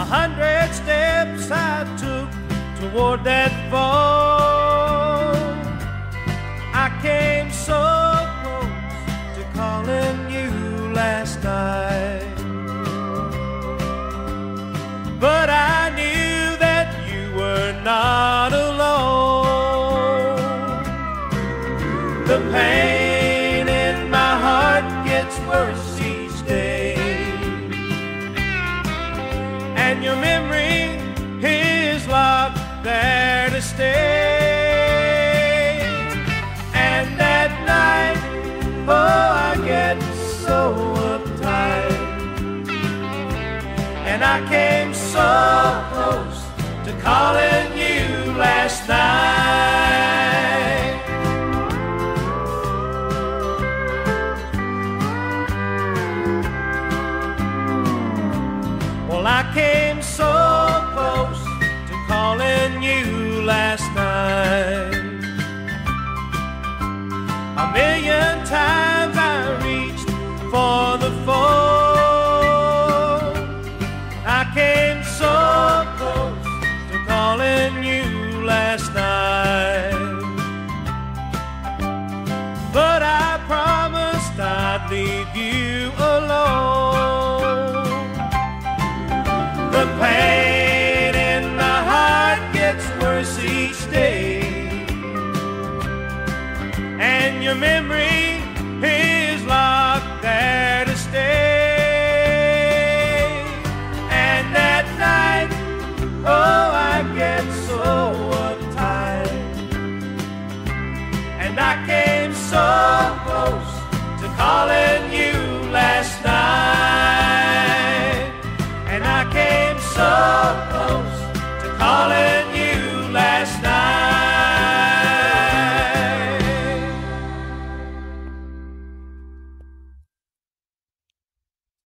A hundred steps I took toward that fall. I came so close to calling you last night. But I knew that you were not alone. The pain in my heart gets worse And your memory is locked there to stay. And at night, oh, I get so uptight. And I came so close to calling you I came so close to calling you last night. A million times I reached for the phone. I came so close to calling you last night. But I promised I'd leave you alone. your memory.